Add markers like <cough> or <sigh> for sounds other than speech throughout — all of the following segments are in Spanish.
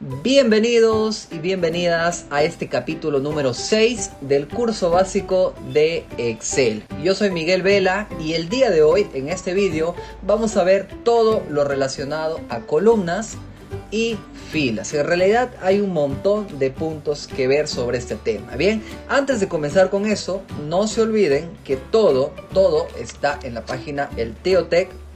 Bienvenidos y bienvenidas a este capítulo número 6 del curso básico de Excel. Yo soy Miguel Vela y el día de hoy en este vídeo vamos a ver todo lo relacionado a columnas y filas. En realidad hay un montón de puntos que ver sobre este tema. Bien, antes de comenzar con eso, no se olviden que todo, todo está en la página elteotech.com.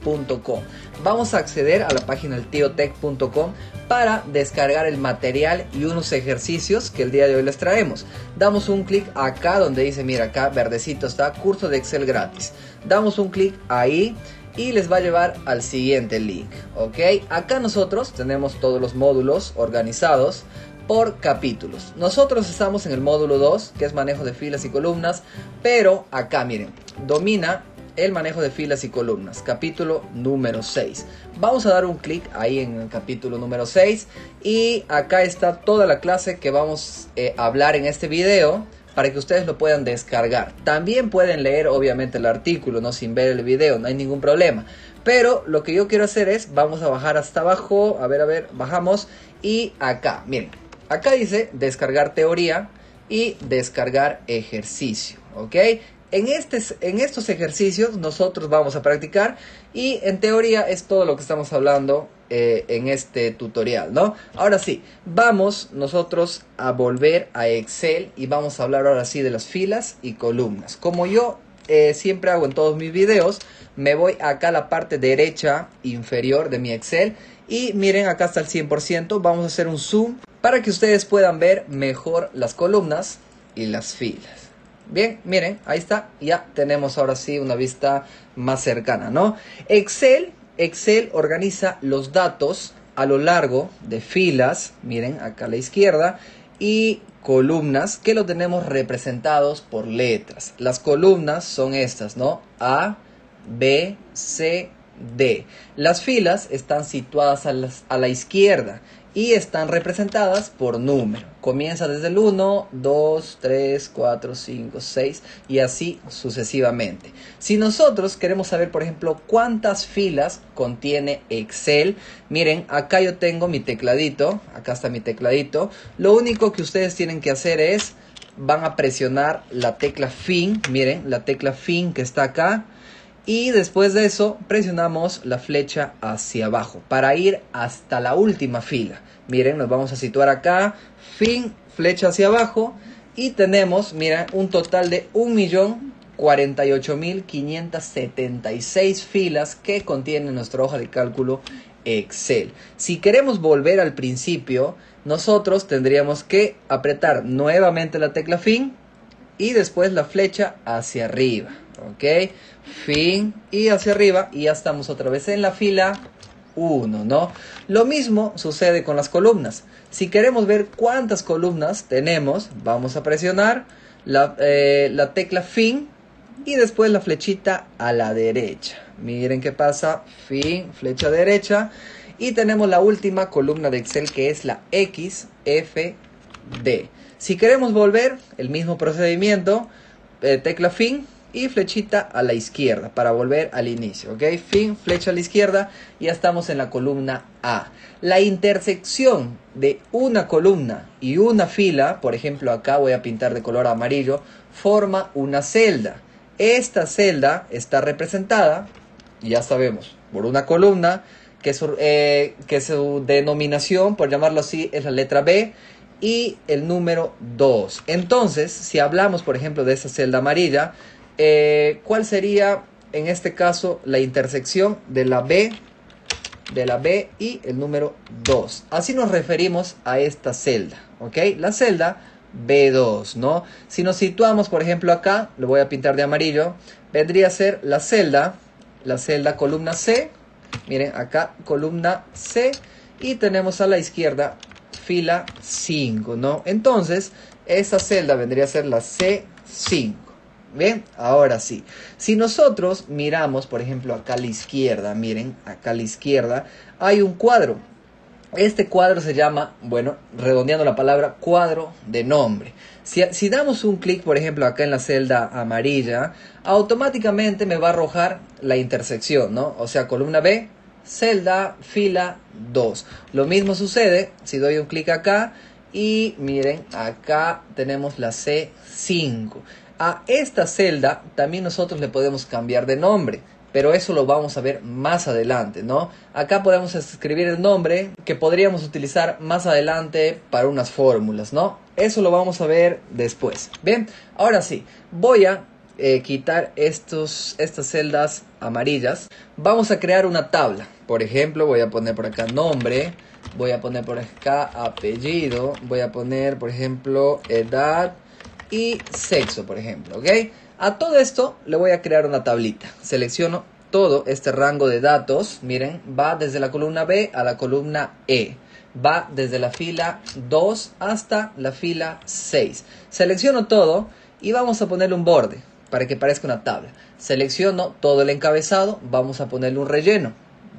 Vamos a acceder a la página elteotech.com para descargar el material y unos ejercicios que el día de hoy les traemos. Damos un clic acá donde dice, mira acá verdecito está, curso de Excel gratis. Damos un clic ahí y les va a llevar al siguiente link, ¿ok? Acá nosotros tenemos todos los módulos organizados por capítulos. Nosotros estamos en el módulo 2, que es manejo de filas y columnas, pero acá miren, domina el manejo de filas y columnas, capítulo número 6. Vamos a dar un clic ahí en el capítulo número 6 y acá está toda la clase que vamos eh, a hablar en este video para que ustedes lo puedan descargar. También pueden leer obviamente el artículo, no sin ver el video, no hay ningún problema. Pero lo que yo quiero hacer es, vamos a bajar hasta abajo, a ver, a ver, bajamos y acá, miren, acá dice descargar teoría y descargar ejercicio, ¿ok? En, este, en estos ejercicios nosotros vamos a practicar y en teoría es todo lo que estamos hablando eh, en este tutorial, ¿no? Ahora sí, vamos nosotros a volver a Excel y vamos a hablar ahora sí de las filas y columnas. Como yo eh, siempre hago en todos mis videos, me voy acá a la parte derecha inferior de mi Excel y miren acá está el 100%, vamos a hacer un zoom para que ustedes puedan ver mejor las columnas y las filas. Bien, miren, ahí está, ya tenemos ahora sí una vista más cercana, ¿no? Excel, Excel organiza los datos a lo largo de filas, miren, acá a la izquierda, y columnas que lo tenemos representados por letras. Las columnas son estas, ¿no? A, B, C, D. Las filas están situadas a, a la izquierda y están representadas por número. Comienza desde el 1, 2, 3, 4, 5, 6 y así sucesivamente. Si nosotros queremos saber, por ejemplo, cuántas filas contiene Excel, miren, acá yo tengo mi tecladito, acá está mi tecladito. Lo único que ustedes tienen que hacer es, van a presionar la tecla fin, miren, la tecla fin que está acá y después de eso presionamos la flecha hacia abajo para ir hasta la última fila. Miren, nos vamos a situar acá, fin, flecha hacia abajo y tenemos, miren, un total de 1.048.576 filas que contiene nuestra hoja de cálculo Excel. Si queremos volver al principio, nosotros tendríamos que apretar nuevamente la tecla fin y después la flecha hacia arriba. ¿Ok? Fin y hacia arriba y ya estamos otra vez en la fila 1, ¿no? Lo mismo sucede con las columnas. Si queremos ver cuántas columnas tenemos, vamos a presionar la, eh, la tecla fin y después la flechita a la derecha. Miren qué pasa, fin, flecha derecha y tenemos la última columna de Excel que es la XFD. Si queremos volver, el mismo procedimiento, eh, tecla fin y flechita a la izquierda para volver al inicio, ¿ok? Fin, flecha a la izquierda y ya estamos en la columna A. La intersección de una columna y una fila, por ejemplo acá voy a pintar de color amarillo, forma una celda. Esta celda está representada, ya sabemos, por una columna que su, eh, que su denominación, por llamarlo así, es la letra B y el número 2. Entonces, si hablamos, por ejemplo, de esa celda amarilla, eh, ¿cuál sería en este caso la intersección de la B, de la B y el número 2? Así nos referimos a esta celda, ¿ok? La celda B2, ¿no? Si nos situamos, por ejemplo, acá, lo voy a pintar de amarillo, vendría a ser la celda, la celda columna C, miren acá, columna C, y tenemos a la izquierda fila 5, ¿no? Entonces, esa celda vendría a ser la C5. Bien, ahora sí. Si nosotros miramos, por ejemplo, acá a la izquierda, miren, acá a la izquierda, hay un cuadro. Este cuadro se llama, bueno, redondeando la palabra, cuadro de nombre. Si, damos un clic, por ejemplo, acá en la celda amarilla, automáticamente me va a arrojar la intersección, ¿no? O sea, columna B, celda, fila 2. Lo mismo sucede si doy un clic acá y miren, acá tenemos la C5. A esta celda también nosotros le podemos cambiar de nombre, pero eso lo vamos a ver más adelante, ¿no? Acá podemos escribir el nombre que podríamos utilizar más adelante para unas fórmulas, ¿no? Eso lo vamos a ver después. Bien, ahora sí, voy a eh, quitar estos, estas celdas amarillas. Vamos a crear una tabla. Por ejemplo, voy a poner por acá nombre, voy a poner por acá apellido, voy a poner, por ejemplo, edad y sexo, por ejemplo, ¿ok? A todo esto le voy a crear una tablita. Selecciono todo este rango de datos, miren, va desde la columna B a la columna E. Va desde la fila 2 hasta la fila 6. Selecciono todo y vamos a ponerle un borde para que parezca una tabla. Selecciono todo el encabezado, vamos a ponerle un relleno.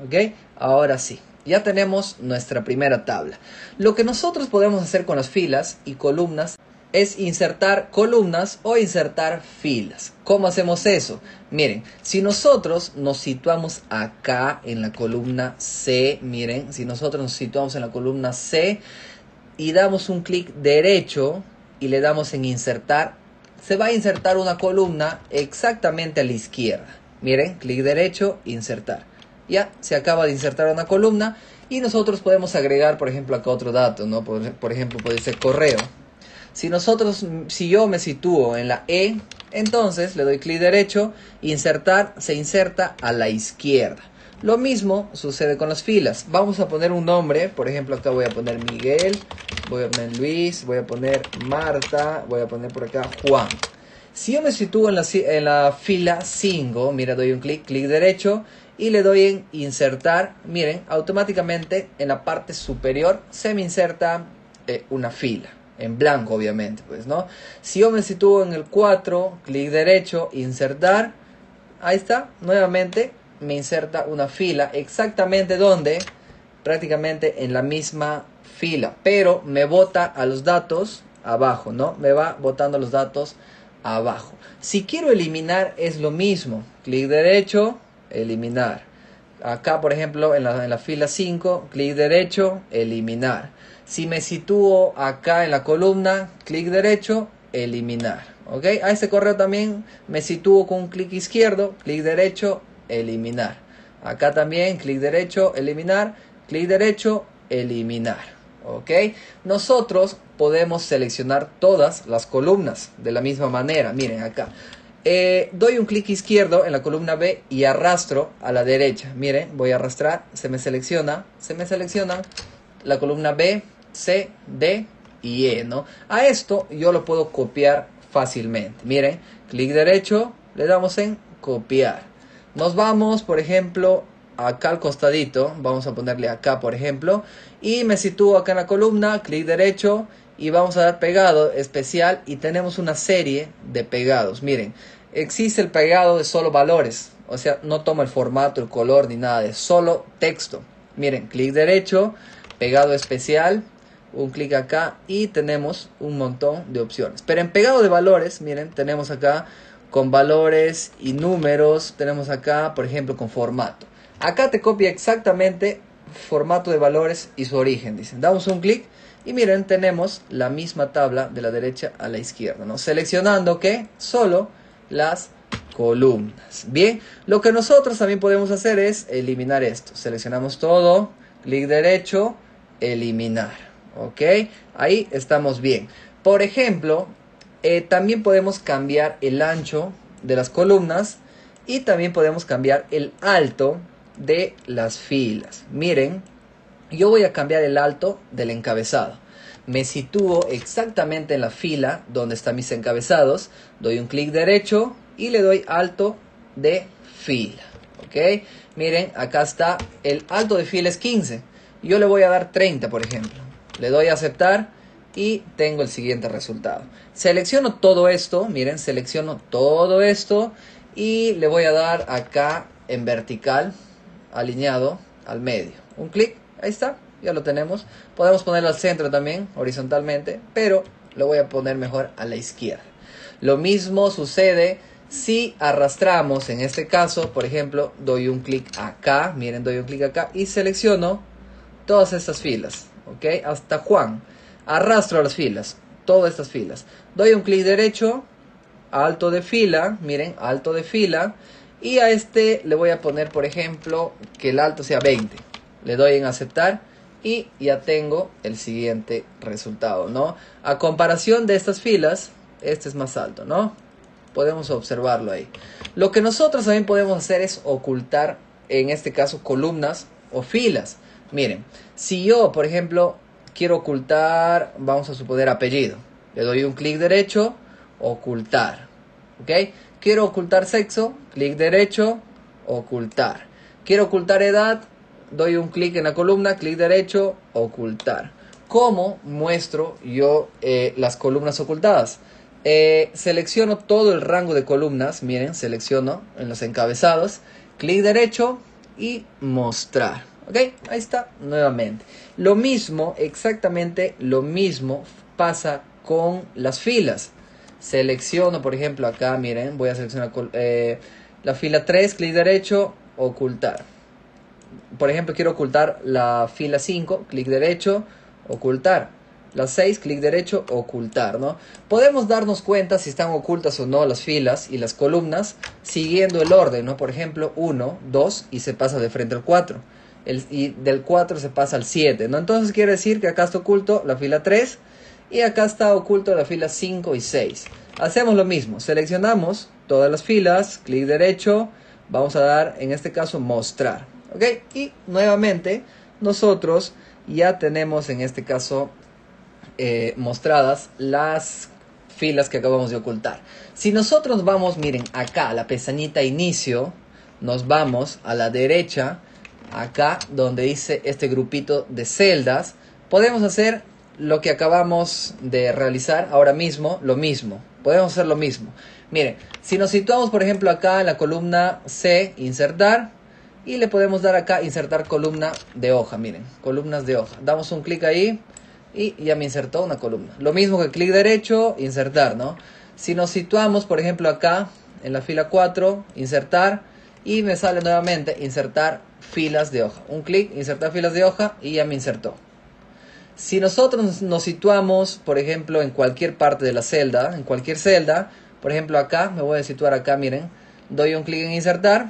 ¿Ok? Ahora sí ya tenemos nuestra primera tabla. Lo que nosotros podemos hacer con las filas y columnas es insertar columnas o insertar filas. ¿Cómo hacemos eso? Miren, si nosotros nos situamos acá en la columna C, miren, si nosotros nos situamos en la columna C y damos un clic derecho y le damos en insertar, se va a insertar una columna exactamente a la izquierda. Miren, clic derecho, insertar ya se acaba de insertar una columna y nosotros podemos agregar, por ejemplo, acá otro dato, ¿no? Por, ejemplo, puede ser correo. Si nosotros, si yo me sitúo en la E, entonces le doy clic derecho, insertar, se inserta a la izquierda. Lo mismo sucede con las filas. Vamos a poner un nombre, por ejemplo, acá voy a poner Miguel, voy a poner Luis, voy a poner Marta, voy a poner por acá Juan. Si yo me sitúo en la, fila 5, mira, doy un clic, clic derecho, y le doy en insertar, miren, automáticamente en la parte superior se me inserta eh, una fila, en blanco obviamente, pues, ¿no? Si yo me sitúo en el 4, clic derecho, insertar, ahí está, nuevamente me inserta una fila, exactamente donde, prácticamente en la misma fila, pero me bota a los datos abajo, ¿no? Me va botando los datos abajo. Si quiero eliminar es lo mismo, clic derecho, eliminar. Acá, por ejemplo, en la, en la fila 5, clic derecho, eliminar. Si me sitúo acá en la columna, clic derecho, eliminar. ¿Ok? A este correo también me sitúo con un clic izquierdo, clic derecho, eliminar. Acá también, clic derecho, eliminar, clic derecho, eliminar. ¿Ok? Nosotros podemos seleccionar todas las columnas de la misma manera. Miren acá. Eh, doy un clic izquierdo en la columna B y arrastro a la derecha. Miren, voy a arrastrar, se me selecciona, se me selecciona la columna B, C, D y E, ¿no? A esto yo lo puedo copiar fácilmente. Miren, clic derecho, le damos en copiar. Nos vamos, por ejemplo, acá al costadito, vamos a ponerle acá, por ejemplo, y me sitúo acá en la columna, clic derecho y vamos a dar pegado especial y tenemos una serie de pegados. Miren, existe el pegado de solo valores, o sea, no toma el formato, el color ni nada, es solo texto. Miren, clic derecho, pegado especial, un clic acá y tenemos un montón de opciones. Pero en pegado de valores, miren, tenemos acá con valores y números, tenemos acá, por ejemplo, con formato. Acá te copia exactamente formato de valores y su origen, dicen. Damos un clic y miren, tenemos la misma tabla de la derecha a la izquierda, ¿no? Seleccionando que solo las columnas. Bien, lo que nosotros también podemos hacer es eliminar esto. Seleccionamos todo, clic derecho, eliminar. ¿Ok? Ahí estamos bien. Por ejemplo, eh, también podemos cambiar el ancho de las columnas y también podemos cambiar el alto de las filas. Miren, yo voy a cambiar el alto del encabezado. Me sitúo exactamente en la fila donde están mis encabezados. Doy un clic derecho y le doy alto de fila. ¿Ok? Miren, acá está el alto de fila es 15. Yo le voy a dar 30, por ejemplo. Le doy a aceptar y tengo el siguiente resultado. Selecciono todo esto, miren, selecciono todo esto y le voy a dar acá en vertical, alineado al medio. Un clic Ahí está, ya lo tenemos. Podemos ponerlo al centro también, horizontalmente, pero lo voy a poner mejor a la izquierda. Lo mismo sucede Si arrastramos, en este caso, por ejemplo, doy un clic acá, miren, doy un clic acá y selecciono todas estas filas, ¿ok? Hasta Juan. Arrastro las filas, todas estas filas. Doy un clic derecho, alto de fila, miren, alto de fila. Y a este le voy a poner, por ejemplo, que el alto sea 20. Le doy en aceptar y ya tengo el siguiente resultado, ¿no? A comparación de estas filas, este es más alto, ¿no? Podemos observarlo ahí. Lo que nosotros también podemos hacer es ocultar, en este caso, columnas o filas. Miren, si yo, por ejemplo, quiero ocultar, vamos a suponer apellido, le doy un clic derecho, ocultar, ¿ok? Quiero ocultar sexo, clic derecho, ocultar. Quiero ocultar edad, doy un clic en la columna, clic derecho, ocultar. ¿Cómo muestro yo eh, las columnas ocultadas? Eh, selecciono todo el rango de columnas, miren, selecciono en los encabezados, clic derecho y mostrar. ¿Ok? Ahí está, nuevamente. Lo mismo, exactamente lo mismo pasa con las filas. Selecciono, por ejemplo, acá, miren, voy a seleccionar eh, la fila 3, clic derecho, ocultar por ejemplo, quiero ocultar la fila 5, clic derecho, ocultar. La 6, clic derecho, ocultar, ¿no? Podemos darnos cuenta si están ocultas o no las filas y las columnas siguiendo el orden, ¿no? Por ejemplo, 1, 2 y se pasa de frente al 4. Y del 4 se pasa al 7, ¿no? Entonces quiere decir que acá está oculto la fila 3 y acá está oculto la fila 5 y 6. Hacemos lo mismo, seleccionamos todas las filas, clic derecho, vamos a dar en este caso mostrar. ¿Ok? Y nuevamente nosotros ya tenemos en este caso eh, mostradas las filas que acabamos de ocultar. Si nosotros vamos, miren, acá a la pestañita inicio, nos vamos a la derecha, acá donde dice este grupito de celdas, podemos hacer lo que acabamos de realizar ahora mismo, lo mismo. Podemos hacer lo mismo. Miren, si nos situamos, por ejemplo, acá en la columna C, insertar, y le podemos dar acá insertar columna de hoja, miren, columnas de hoja. Damos un clic ahí y ya me insertó una columna. Lo mismo que clic derecho, insertar, ¿no? Si nos situamos, por ejemplo, acá en la fila 4, insertar y me sale nuevamente insertar filas de hoja. Un clic, insertar filas de hoja y ya me insertó. Si nosotros nos situamos, por ejemplo, en cualquier parte de la celda, en cualquier celda, por ejemplo acá, me voy a situar acá, miren, doy un clic en insertar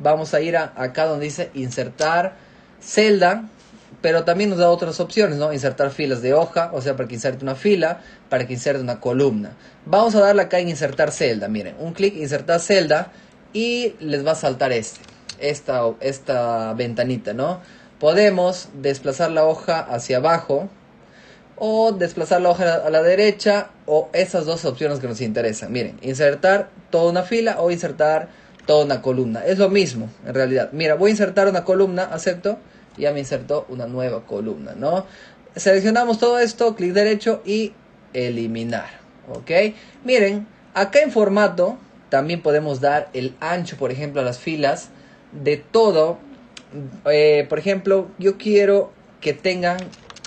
vamos a ir a, acá donde dice insertar celda, pero también nos da otras opciones, ¿no? Insertar filas de hoja, o sea, para que inserte una fila, para que inserte una columna. Vamos a darle acá en insertar celda, miren, un clic, insertar celda, y les va a saltar este, esta, esta ventanita, ¿no? Podemos desplazar la hoja hacia abajo, o desplazar la hoja a la derecha, o esas dos opciones que nos interesan. Miren, insertar toda una fila o insertar toda una columna. Es lo mismo, en realidad. Mira, voy a insertar una columna, acepto, ya me insertó una nueva columna, ¿no? Seleccionamos todo esto, clic derecho y eliminar, ¿ok? Miren, acá en formato también podemos dar el ancho, por ejemplo, a las filas de todo. Eh, por ejemplo, yo quiero que tengan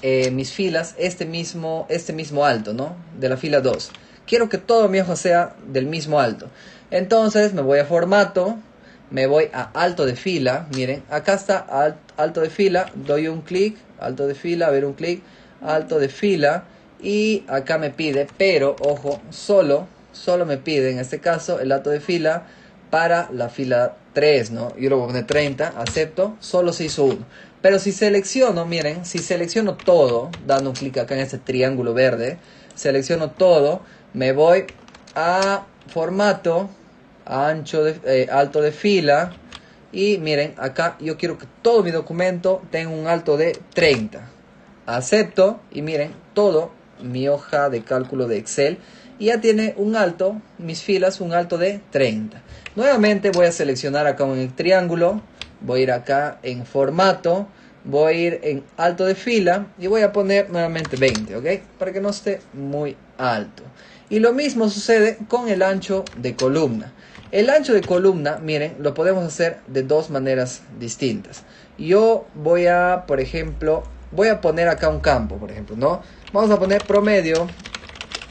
eh, mis filas este mismo, este mismo alto, ¿no? De la fila 2. Quiero que todo mi hoja sea del mismo alto. Entonces me voy a formato, me voy a alto de fila, miren, acá está alto de fila, doy un clic, alto de fila, a ver un clic, alto de fila y acá me pide, pero ojo, solo, solo me pide en este caso el alto de fila para la fila 3, ¿no? Yo lo voy a poner 30, acepto, solo se hizo uno. Pero si selecciono, miren, si selecciono todo, dando un clic acá en este triángulo verde, selecciono todo, me voy a formato, ancho de, eh, alto de fila. Y miren, acá yo quiero que todo mi documento tenga un alto de 30. Acepto y miren, todo mi hoja de cálculo de Excel ya tiene un alto, mis filas, un alto de 30. Nuevamente voy a seleccionar acá en el triángulo, voy a ir acá en formato, voy a ir en alto de fila y voy a poner nuevamente 20, ¿ok? Para que no esté muy alto. Y lo mismo sucede con el ancho de columna. El ancho de columna, miren, lo podemos hacer de dos maneras distintas. Yo voy a, por ejemplo, voy a poner acá un campo, por ejemplo, ¿no? Vamos a poner promedio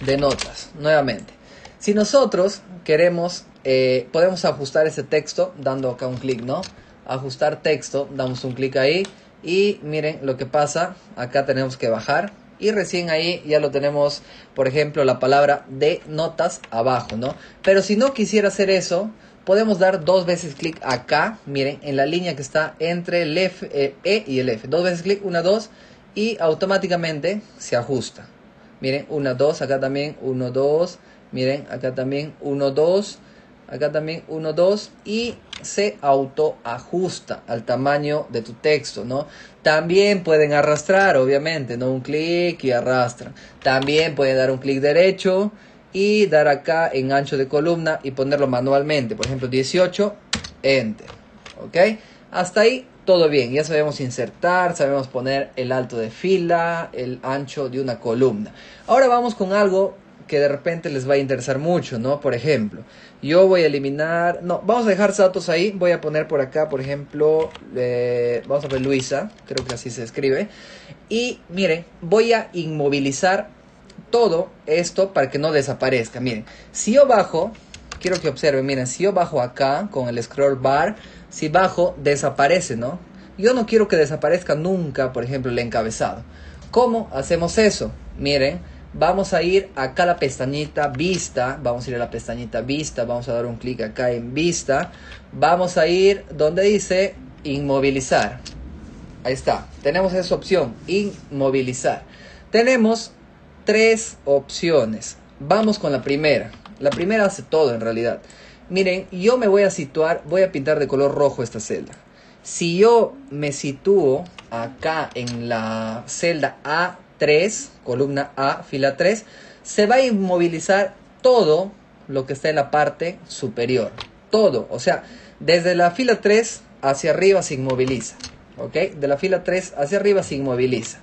de notas, nuevamente. Si nosotros queremos eh, podemos ajustar ese texto dando acá un clic, ¿no? Ajustar texto, damos un clic ahí y miren lo que pasa, acá tenemos que bajar y recién ahí ya lo tenemos, por ejemplo, la palabra de notas abajo, ¿no? Pero si no quisiera hacer eso, podemos dar dos veces clic acá, miren, en la línea que está entre el F, eh, E y el F. Dos veces clic, una, dos, y automáticamente se ajusta. Miren, una, dos, acá también, uno, dos, miren, acá también, uno, dos, acá también, uno, dos, y se auto ajusta al tamaño de tu texto, ¿no? También pueden arrastrar, obviamente, ¿no? Un clic y arrastran. También pueden dar un clic derecho y dar acá en ancho de columna y ponerlo manualmente. Por ejemplo, 18, enter. ¿Ok? Hasta ahí todo bien. Ya sabemos insertar, sabemos poner el alto de fila, el ancho de una columna. Ahora vamos con algo que de repente les va a interesar mucho, ¿no? Por ejemplo, yo voy a eliminar, no, vamos a dejar datos ahí, voy a poner por acá, por ejemplo, eh, vamos a ver Luisa, creo que así se escribe, y miren, voy a inmovilizar todo esto para que no desaparezca, miren, si yo bajo, quiero que observen, miren, si yo bajo acá con el scroll bar, si bajo, desaparece, ¿no? Yo no quiero que desaparezca nunca, por ejemplo, el encabezado. ¿Cómo hacemos eso? Miren, vamos a ir acá a la pestañita vista, vamos a ir a la pestañita vista, vamos a dar un clic acá en vista, vamos a ir donde dice inmovilizar. Ahí está, tenemos esa opción, inmovilizar. Tenemos tres opciones. Vamos con la primera. La primera hace todo en realidad. Miren, yo me voy a situar, voy a pintar de color rojo esta celda. Si yo me sitúo acá en la celda A 3, columna A, fila 3, se va a inmovilizar todo lo que está en la parte superior. Todo, o sea, desde la fila 3 hacia arriba se inmoviliza. ¿Ok? De la fila 3 hacia arriba se inmoviliza.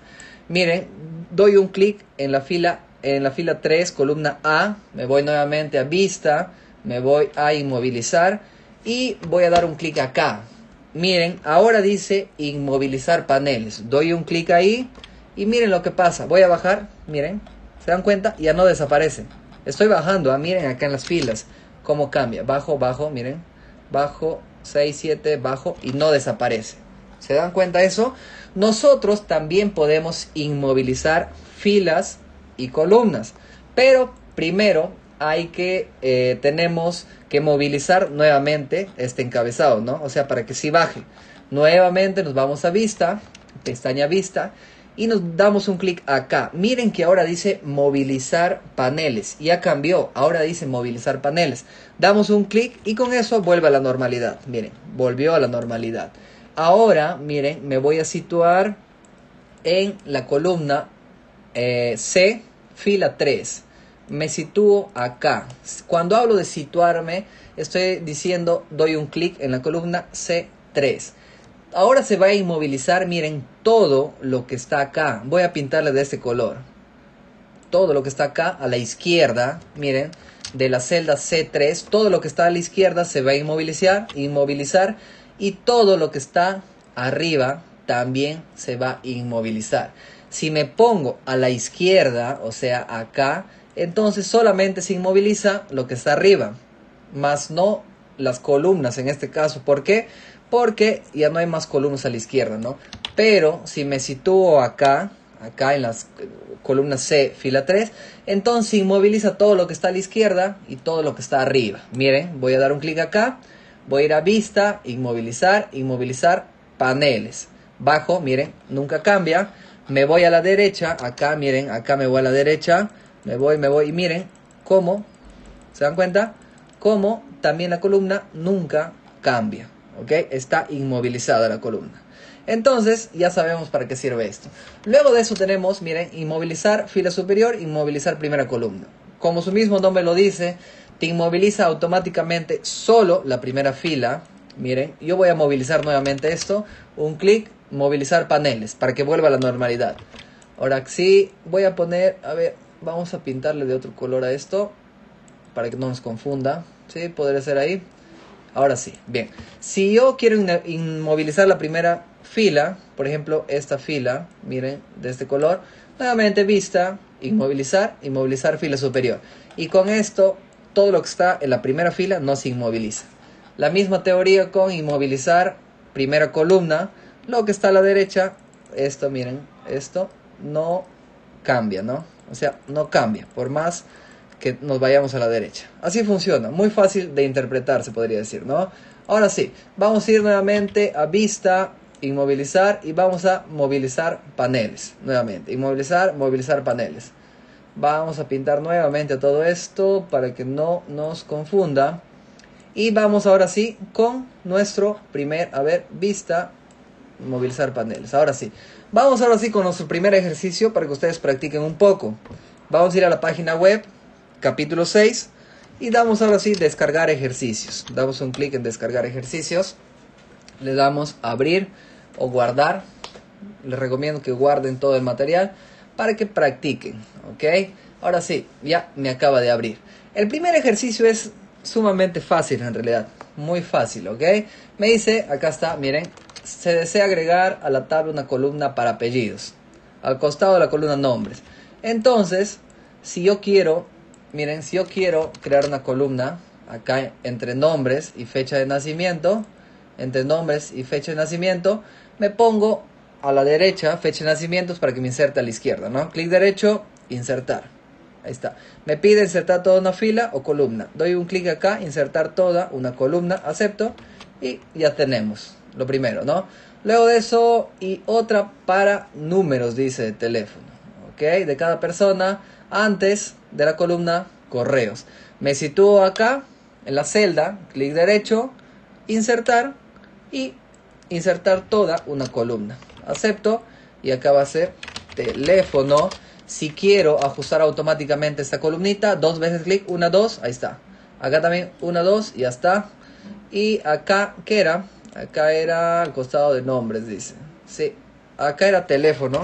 Miren, doy un clic en la fila en la fila 3, columna A, me voy nuevamente a vista, me voy a inmovilizar y voy a dar un clic acá. Miren, ahora dice inmovilizar paneles. Doy un clic ahí y miren lo que pasa. Voy a bajar, miren, ¿se dan cuenta? Ya no desaparece. Estoy bajando, ah, miren acá en las filas cómo cambia. Bajo, bajo, miren. Bajo, 6, 7, bajo y no desaparece. ¿Se dan cuenta eso? Nosotros también podemos inmovilizar filas y columnas. Pero primero hay que, eh, tenemos que movilizar nuevamente este encabezado, ¿no? O sea, para que si baje. Nuevamente nos vamos a vista, pestaña vista y nos damos un clic acá. Miren que ahora dice movilizar paneles. Ya cambió, ahora dice movilizar paneles. Damos un clic y con eso vuelve a la normalidad. Miren, volvió a la normalidad. Ahora, miren, me voy a situar en la columna eh, C, fila 3. Me sitúo acá. Cuando hablo de situarme, estoy diciendo, doy un clic en la columna C3 ahora se va a inmovilizar, miren, todo lo que está acá. Voy a pintarle de este color. Todo lo que está acá a la izquierda, miren, de la celda C3, todo lo que está a la izquierda se va a inmovilizar, inmovilizar y todo lo que está arriba también se va a inmovilizar. Si me pongo a la izquierda, o sea, acá, entonces solamente se inmoviliza lo que está arriba, más no las columnas en este caso. ¿Por qué? porque ya no hay más columnas a la izquierda, ¿no? Pero si me sitúo acá, acá en las columnas C, fila 3, entonces inmoviliza todo lo que está a la izquierda y todo lo que está arriba. Miren, voy a dar un clic acá, voy a ir a vista, inmovilizar, inmovilizar paneles. Bajo, miren, nunca cambia. Me voy a la derecha, acá, miren, acá me voy a la derecha, me voy, me voy y miren cómo, ¿se dan cuenta? Cómo también la columna nunca cambia. ¿ok? Está inmovilizada la columna. Entonces, ya sabemos para qué sirve esto. Luego de eso tenemos, miren, inmovilizar fila superior, inmovilizar primera columna. Como su mismo nombre lo dice, te inmoviliza automáticamente solo la primera fila. Miren, yo voy a movilizar nuevamente esto. Un clic, movilizar paneles, para que vuelva a la normalidad. Ahora sí, voy a poner, a ver, vamos a pintarle de otro color a esto, para que no nos confunda. Sí, podría ser ahí. Ahora sí, bien. Si yo quiero inmovilizar la primera fila, por ejemplo, esta fila, miren, de este color, nuevamente vista, inmovilizar, inmovilizar fila superior. Y con esto todo lo que está en la primera fila no se inmoviliza. La misma teoría con inmovilizar primera columna, lo que está a la derecha, esto miren, esto no cambia, ¿no? O sea, no cambia, por más que nos vayamos a la derecha. Así funciona, muy fácil de interpretar, se podría decir, ¿no? Ahora sí, vamos a ir nuevamente a vista, inmovilizar y vamos a movilizar paneles, nuevamente, inmovilizar, movilizar paneles. Vamos a pintar nuevamente todo esto para que no nos confunda. Y vamos ahora sí con nuestro primer, a ver, vista, movilizar paneles. Ahora sí, vamos ahora sí con nuestro primer ejercicio para que ustedes practiquen un poco. Vamos a ir a la página web, capítulo 6, y damos ahora sí descargar ejercicios. Damos un clic en descargar ejercicios, le damos abrir o guardar. Les recomiendo que guarden todo el material para que practiquen, ¿ok? Ahora sí, ya me acaba de abrir. El primer ejercicio es sumamente fácil en realidad, muy fácil, ¿ok? Me dice, acá está, miren, se desea agregar a la tabla una columna para apellidos, al costado de la columna nombres. Entonces, si yo quiero, miren, si yo quiero crear una columna acá entre nombres y fecha de nacimiento, entre nombres y fecha de nacimiento, me pongo a la derecha fecha de nacimientos para que me inserte a la izquierda, ¿no? Clic derecho, insertar. Ahí está. Me pide insertar toda una fila o columna. Doy un clic acá, insertar toda una columna, acepto y ya tenemos lo primero, ¿no? Luego de eso y otra para números, dice de teléfono, ¿ok? De cada persona antes de la columna correos. Me sitúo acá en la celda, clic derecho, insertar y insertar toda una columna. Acepto y acá va a ser teléfono si quiero ajustar automáticamente esta columnita, dos veces clic, una, dos, ahí está. Acá también una, dos, ya está. Y acá, ¿qué era? Acá era al costado de nombres, dice. Sí, acá era teléfono.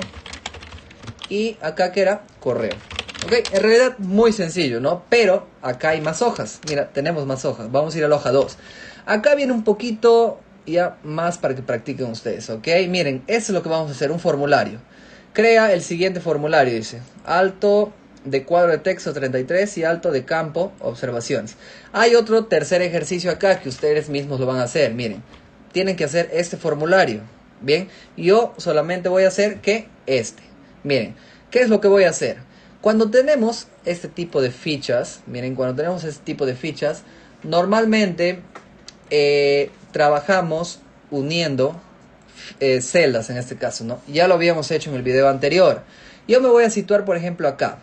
Y acá que era correo. Ok, en realidad muy sencillo, ¿no? Pero acá hay más hojas. Mira, tenemos más hojas. Vamos a ir a la hoja 2. Acá viene un poquito ya más para que practiquen ustedes, ¿ok? Miren, eso es lo que vamos a hacer, un formulario. Crea el siguiente formulario, dice. Alto de cuadro de texto 33 y alto de campo observaciones. Hay otro tercer ejercicio acá que ustedes mismos lo van a hacer. Miren, tienen que hacer este formulario. Bien, yo solamente voy a hacer que este. Miren, ¿qué es lo que voy a hacer? Cuando tenemos este tipo de fichas, miren, cuando tenemos este tipo de fichas, normalmente eh, trabajamos uniendo eh, celdas en este caso, ¿no? Ya lo habíamos hecho en el video anterior. Yo me voy a situar, por ejemplo, acá.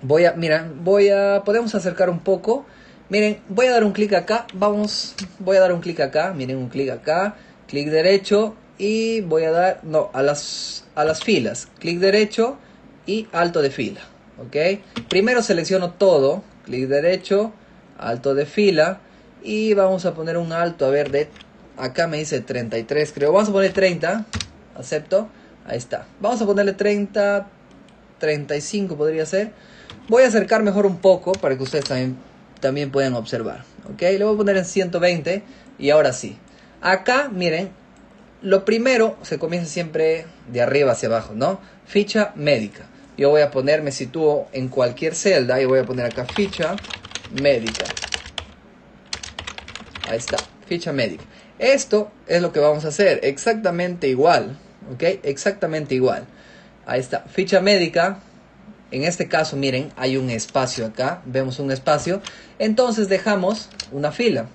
Voy a, mira, voy a, podemos acercar un poco. Miren, voy a dar un clic acá, vamos, voy a dar un clic acá, miren un clic acá, clic derecho y voy a dar, no, a las, a las filas, clic derecho y alto de fila, ¿ok? Primero selecciono todo, clic derecho, alto de fila y vamos a poner un alto, a ver, de Acá me dice 33, creo. Vamos a poner 30. Acepto. Ahí está. Vamos a ponerle 30, 35 podría ser. Voy a acercar mejor un poco para que ustedes también, también puedan observar. Ok, le voy a poner en 120 y ahora sí. Acá, miren, lo primero se comienza siempre de arriba hacia abajo, ¿no? Ficha médica. Yo voy a poner, me sitúo en cualquier celda y voy a poner acá ficha médica. Ahí está, ficha médica. Esto es lo que vamos a hacer, exactamente igual, ¿ok? Exactamente igual. Ahí está, ficha médica. En este caso, miren, hay un espacio acá, vemos un espacio. Entonces dejamos una fila.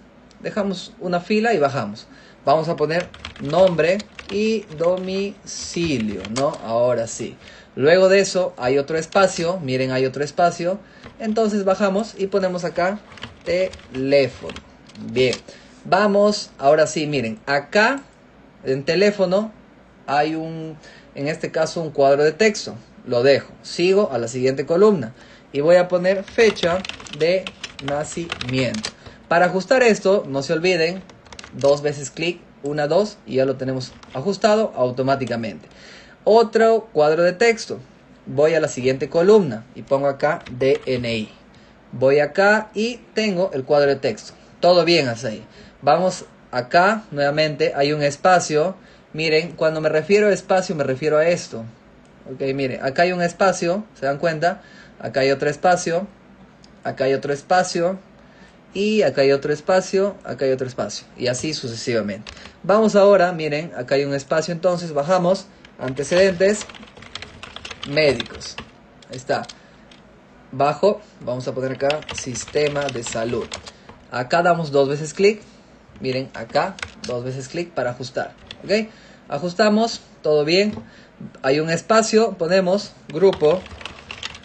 Dejamos una fila y bajamos. Vamos a poner nombre y domicilio, ¿no? Ahora sí. Luego de eso hay otro espacio, miren, hay otro espacio. Entonces bajamos y ponemos acá teléfono. Bien. Vamos, ahora sí, miren, acá en teléfono hay un, en este caso, un cuadro de texto. Lo dejo. Sigo a la siguiente columna y voy a poner fecha de nacimiento. Para ajustar esto, no se olviden, dos veces clic, una, dos, y ya lo tenemos ajustado automáticamente. Otro cuadro de texto. Voy a la siguiente columna y pongo acá DNI. Voy acá y tengo el cuadro de texto. Todo bien hasta ahí. Vamos acá, nuevamente, hay un espacio. Miren, cuando me refiero a espacio, me refiero a esto. Ok, miren, acá hay un espacio, ¿se dan cuenta? Acá hay otro espacio. acá hay otro espacio, y acá hay otro espacio, acá hay otro espacio, y así sucesivamente. Vamos ahora, miren, acá hay un espacio, entonces bajamos, antecedentes, médicos. Ahí está. Bajo, vamos a poner acá, sistema de salud. Acá damos dos veces clic, miren, acá, dos veces clic para ajustar, ¿ok? Ajustamos, todo bien. Hay un espacio, ponemos grupo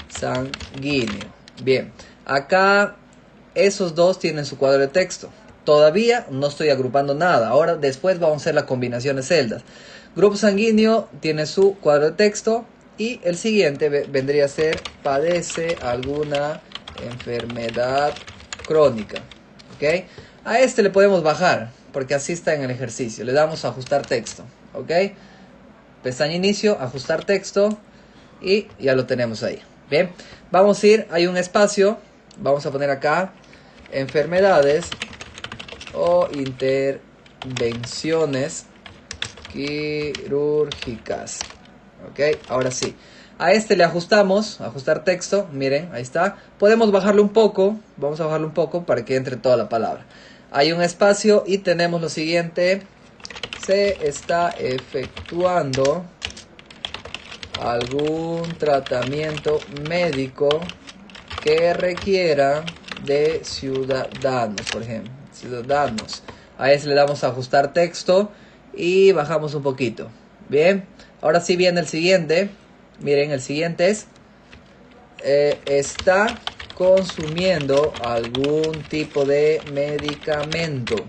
sanguíneo. Bien, acá esos dos tienen su cuadro de texto. Todavía no estoy agrupando nada. Ahora después vamos a hacer la combinación de celdas. Grupo sanguíneo tiene su cuadro de texto y el siguiente vendría a ser padece alguna enfermedad crónica. ¿Ok? A este le podemos bajar porque así está en el ejercicio. Le damos a ajustar texto. ¿Ok? Pestaña inicio, ajustar texto y ya lo tenemos ahí. Bien, vamos a ir, hay un espacio, vamos a poner acá enfermedades o intervenciones quirúrgicas. Ok, ahora sí. A este le ajustamos, ajustar texto, miren, ahí está. Podemos bajarlo un poco, vamos a bajarlo un poco para que entre toda la palabra. Hay un espacio y tenemos lo siguiente. Se está efectuando algún tratamiento médico que requiera de ciudadanos, por ejemplo, ciudadanos. A ese le damos a ajustar texto y bajamos un poquito. Bien, ahora sí viene el siguiente. Miren, el siguiente es eh, está consumiendo algún tipo de medicamento.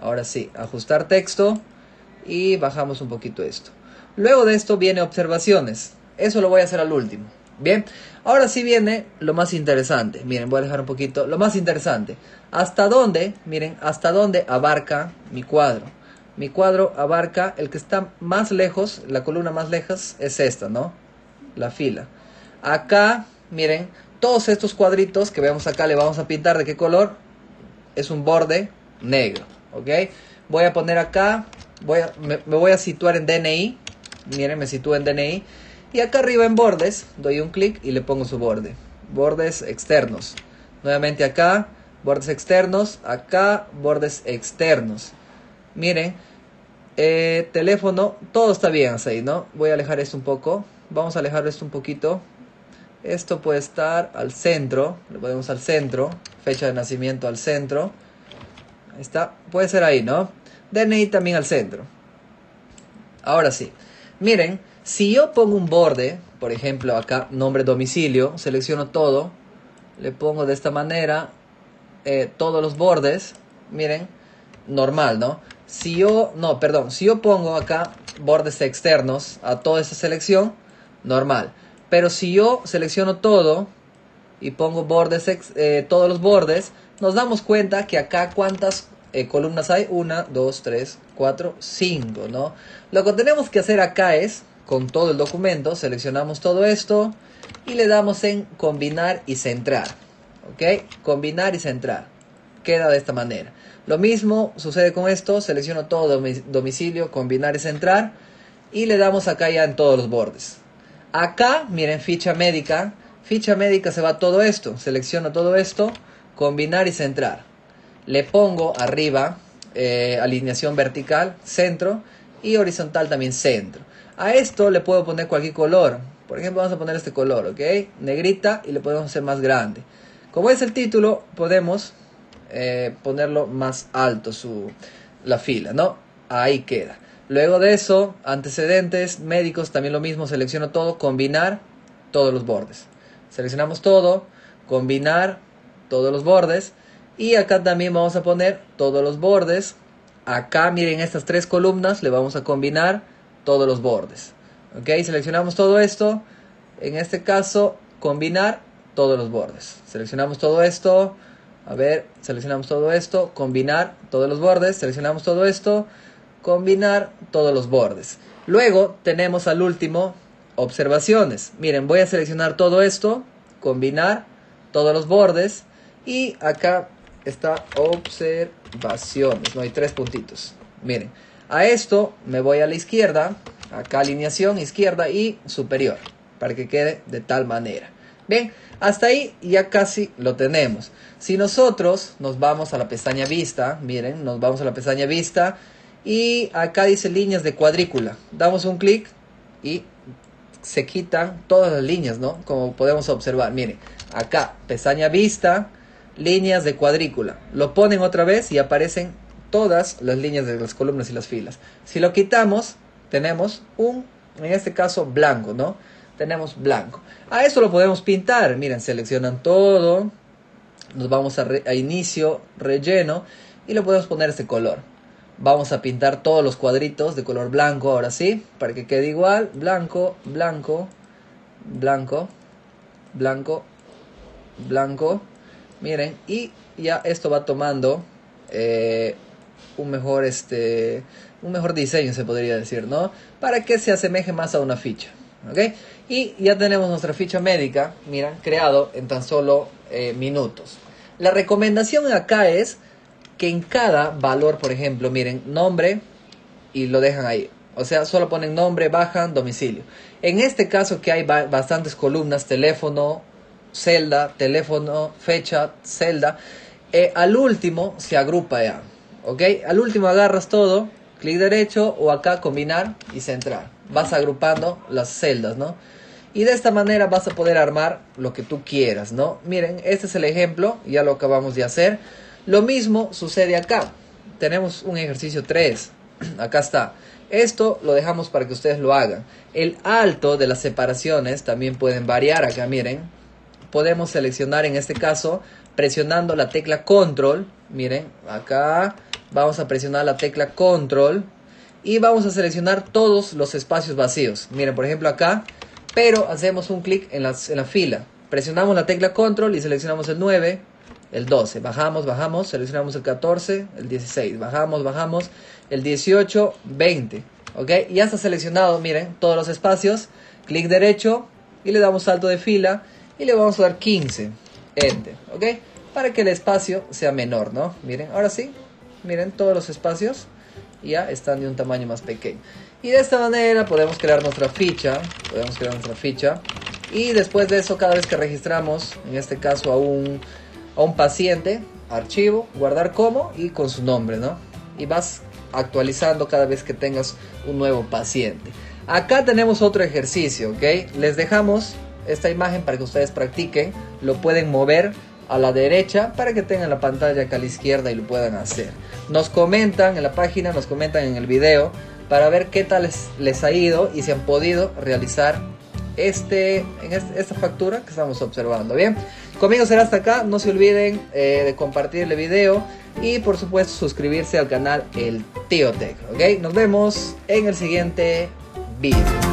Ahora sí, ajustar texto y bajamos un poquito esto. Luego de esto viene observaciones. Eso lo voy a hacer al último. Bien, ahora sí viene lo más interesante. Miren, voy a dejar un poquito. Lo más interesante. ¿Hasta dónde? Miren, ¿hasta dónde abarca mi cuadro? Mi cuadro abarca el que está más lejos, la columna más lejos es esta, ¿no? La fila. Acá, miren, todos estos cuadritos que vemos acá le vamos a pintar de qué color? Es un borde negro, ¿ok? Voy a poner acá, voy me, me voy a situar en DNI. Miren, me sitúo en DNI y acá arriba en bordes doy un clic y le pongo su borde. Bordes externos. Nuevamente acá, bordes externos. Acá, bordes externos. Miren, eh, teléfono, todo está bien así, ¿no? Voy a alejar esto un poco. Vamos a alejar esto un poquito. Esto puede estar al centro. Le ponemos al centro. Fecha de nacimiento al centro. Ahí está. Puede ser ahí, ¿no? DNI también al centro. Ahora sí. Miren, si yo pongo un borde, por ejemplo acá nombre domicilio, selecciono todo, le pongo de esta manera eh, todos los bordes, miren, normal, ¿no? Si yo, no, perdón, si yo pongo acá bordes externos a toda esa selección, normal. Pero si yo selecciono todo y pongo bordes, eh, todos los bordes, nos damos cuenta que acá cuántas eh, columnas hay, una, dos, tres, cuatro, cinco, ¿no? Lo que tenemos que hacer acá es con todo el documento, seleccionamos todo esto y le damos en combinar y centrar. ¿Ok? Combinar y centrar. Queda de esta manera. Lo mismo sucede con esto, selecciono todo domicilio, combinar y centrar y le damos acá ya en todos los bordes. Acá, miren, ficha médica. Ficha médica se va todo esto. Selecciono todo esto, combinar y centrar. Le pongo arriba eh, alineación vertical, centro y horizontal también centro. A esto le puedo poner cualquier color. Por ejemplo, vamos a poner este color, ¿ok? Negrita y le podemos hacer más grande. Como es el título, podemos eh, ponerlo más alto su, la fila, ¿no? Ahí queda. Luego de eso, antecedentes, médicos, también lo mismo, selecciono todo, combinar todos los bordes. Seleccionamos todo, combinar todos los bordes. Y acá también vamos a poner todos los bordes. Acá miren estas tres columnas, le vamos a combinar todos los bordes. Ok, seleccionamos todo esto. En este caso, combinar todos los bordes. Seleccionamos todo esto. A ver, seleccionamos todo esto. Combinar todos los bordes. Seleccionamos todo esto. Combinar todos los bordes. Luego tenemos al último observaciones. Miren, voy a seleccionar todo esto. Combinar todos los bordes. Y acá está observaciones. No hay tres puntitos. Miren. A esto me voy a la izquierda, acá alineación izquierda y superior, para que quede de tal manera. Bien, hasta ahí ya casi lo tenemos. Si nosotros nos vamos a la pestaña vista, miren, nos vamos a la pestaña vista y acá dice líneas de cuadrícula. Damos un clic y se quitan todas las líneas, ¿no? Como podemos observar, miren, acá pestaña vista, líneas de cuadrícula. Lo ponen otra vez y aparecen todas las líneas de las columnas y las filas. Si lo quitamos, tenemos un, en este caso, blanco, ¿no? Tenemos blanco. A esto lo podemos pintar. Miren, seleccionan todo. Nos vamos a, a inicio, relleno. Y le podemos poner este color. Vamos a pintar todos los cuadritos de color blanco ahora sí. Para que quede igual. Blanco, blanco, blanco, blanco, blanco. Miren, y ya esto va tomando eh, un mejor este un mejor diseño se podría decir, ¿no? Para que se asemeje más a una ficha, ¿ok? Y ya tenemos nuestra ficha médica, miren, creado en tan solo eh, minutos. La recomendación acá es que en cada valor, por ejemplo, miren, nombre y lo dejan ahí. O sea, solo ponen nombre, bajan, domicilio. En este caso que hay bastantes columnas, teléfono, celda, teléfono, fecha, celda. Eh, al último se agrupa ya. ¿Ok? Al último agarras todo, clic derecho o acá combinar y centrar. Vas agrupando las celdas, ¿no? Y de esta manera vas a poder armar lo que tú quieras, ¿no? Miren, este es el ejemplo, ya lo acabamos de hacer. Lo mismo sucede acá. Tenemos un ejercicio 3. <clears throat> Acá está. Esto lo dejamos para que ustedes lo hagan. El alto de las separaciones también pueden variar acá, miren podemos seleccionar en este caso presionando la tecla control. Miren, acá vamos a presionar la tecla control y vamos a seleccionar todos los espacios vacíos. Miren, por ejemplo acá, pero hacemos un clic en, en la fila. Presionamos la tecla control y seleccionamos el 9, el 12. Bajamos, bajamos, seleccionamos el 14, el 16. Bajamos, bajamos, el 18, 20. ¿Ok? Ya está seleccionado, miren, todos los espacios. Clic derecho y le damos salto de fila y le vamos a dar 15 enter ok para que el espacio sea menor no miren ahora sí. Miren todos los espacios ya están de un tamaño más pequeño. Y de esta manera podemos crear nuestra ficha. Podemos crear nuestra ficha. Y después de eso cada vez que registramos en este caso a un a un paciente archivo guardar como y con su nombre no y vas actualizando cada vez que tengas un nuevo paciente. Acá tenemos otro ejercicio ok les dejamos esta imagen para que ustedes practiquen. Lo pueden mover a la derecha para que tengan la pantalla acá a la izquierda y lo puedan hacer. Nos comentan en la página, nos comentan en el video para ver qué tal les, ha ido y si han podido realizar este, esta factura que estamos observando. Bien, conmigo será hasta acá. No se olviden eh, de compartir el video y por supuesto suscribirse al canal El Tío Tech. ¿ok? Nos vemos en el siguiente video.